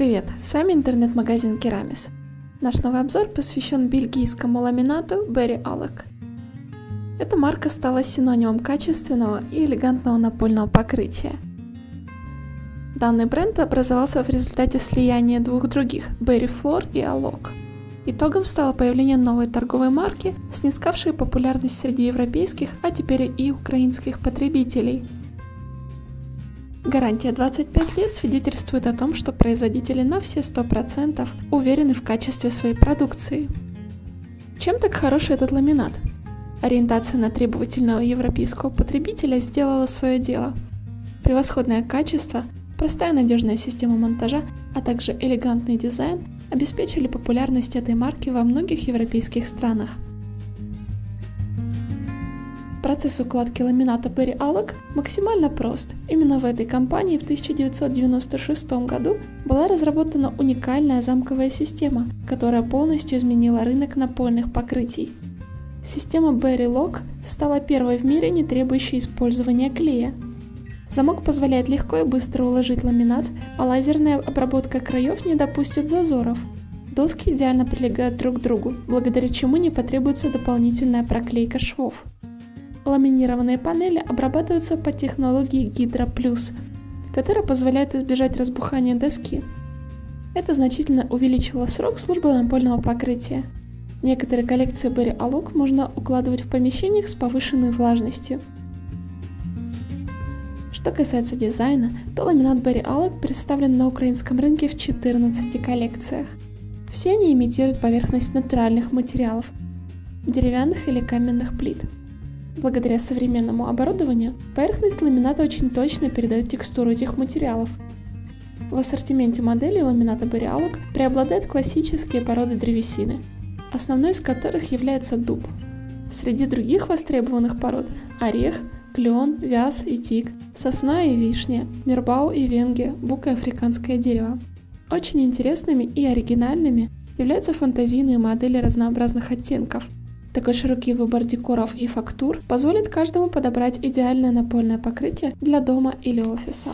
Привет, с вами интернет-магазин Керамис. Наш новый обзор посвящен бельгийскому ламинату Berry Alec. Эта марка стала синонимом качественного и элегантного напольного покрытия. Данный бренд образовался в результате слияния двух других – Berry Floor и Alok. Итогом стало появление новой торговой марки, снискавшей популярность среди европейских, а теперь и украинских потребителей – Гарантия 25 лет свидетельствует о том, что производители на все 100% уверены в качестве своей продукции. Чем так хороший этот ламинат? Ориентация на требовательного европейского потребителя сделала свое дело. Превосходное качество, простая надежная система монтажа, а также элегантный дизайн обеспечили популярность этой марки во многих европейских странах – Процесс укладки ламината Perry Alec максимально прост. Именно в этой компании в 1996 году была разработана уникальная замковая система, которая полностью изменила рынок напольных покрытий. Система Berry Lock стала первой в мире, не требующей использования клея. Замок позволяет легко и быстро уложить ламинат, а лазерная обработка краев не допустит зазоров. Доски идеально прилегают друг к другу, благодаря чему не потребуется дополнительная проклейка швов. Ламинированные панели обрабатываются по технологии Hydra Plus, которая позволяет избежать разбухания доски. Это значительно увеличило срок службы напольного покрытия. Некоторые коллекции Berry Alok можно укладывать в помещениях с повышенной влажностью. Что касается дизайна, то ламинат Berry Alok представлен на украинском рынке в 14 коллекциях. Все они имитируют поверхность натуральных материалов – деревянных или каменных плит – Благодаря современному оборудованию, поверхность ламината очень точно передает текстуру этих материалов. В ассортименте моделей ламината Borealog преобладают классические породы древесины, основной из которых является дуб. Среди других востребованных пород – орех, клен, вяз и тик, сосна и вишня, мирбау и венге, бук и африканское дерево. Очень интересными и оригинальными являются фантазийные модели разнообразных оттенков – такой широкий выбор декоров и фактур позволит каждому подобрать идеальное напольное покрытие для дома или офиса.